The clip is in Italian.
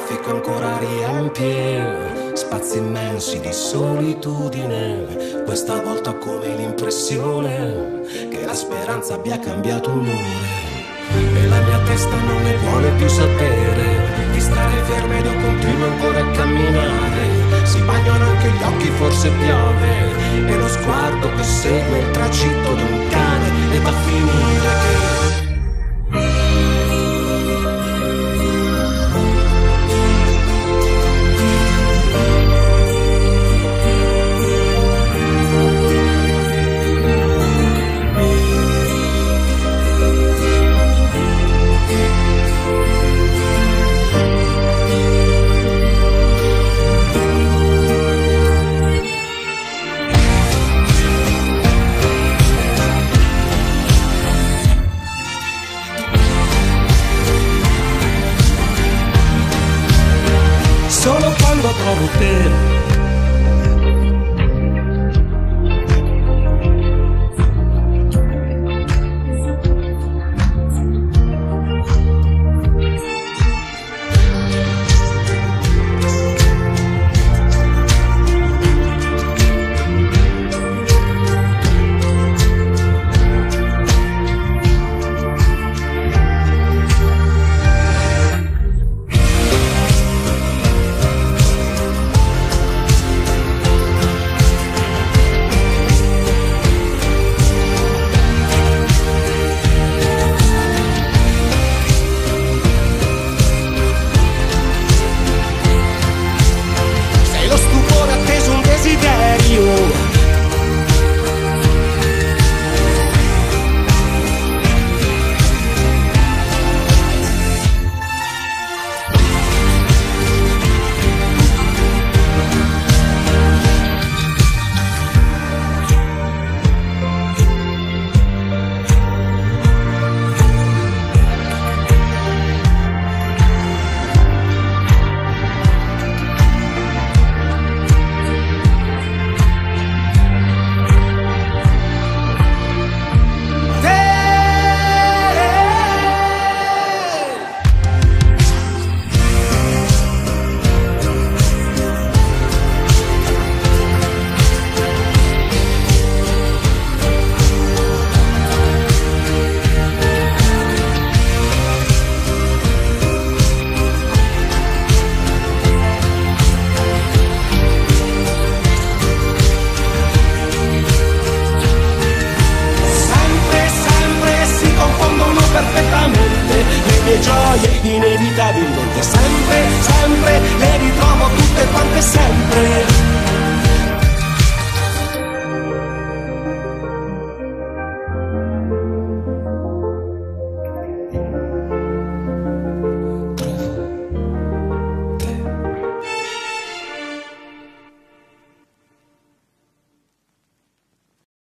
traffico ancora riempie spazi immensi di solitudine. Questa volta ho come l'impressione che la speranza abbia cambiato umore. E la mia testa non ne vuole più sapere di stare ferma ed io continuo ancora a camminare. Si bagnano anche gli occhi, forse piove. E lo sguardo che segue il tragitto di un cane e va a finire solo quando trovo te. débil, donde siempre, siempre